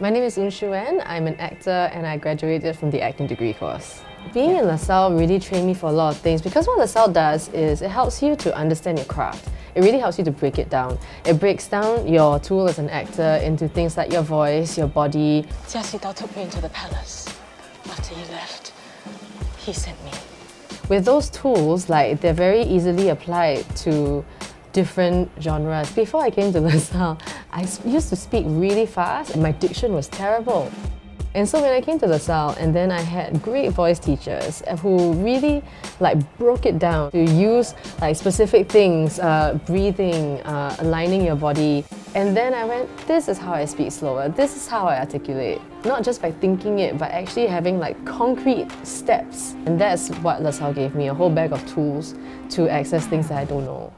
My name is Oon Shu An. I'm an actor and I graduated from the acting degree course. Being in LaSalle really trained me for a lot of things because what LaSalle does is it helps you to understand your craft. It really helps you to break it down. It breaks down your tool as an actor into things like your voice, your body. Jia Xidao took me into the palace. After he left, he sent me. With those tools, like they're very easily applied to different genres. Before I came to LaSalle, I used to speak really fast and my diction was terrible. And so when I came to LaSalle and then I had great voice teachers who really like broke it down to use like specific things, uh, breathing, uh, aligning your body. And then I went, this is how I speak slower, this is how I articulate. Not just by thinking it, but actually having like concrete steps. And that's what LaSalle gave me, a whole bag of tools to access things that I don't know.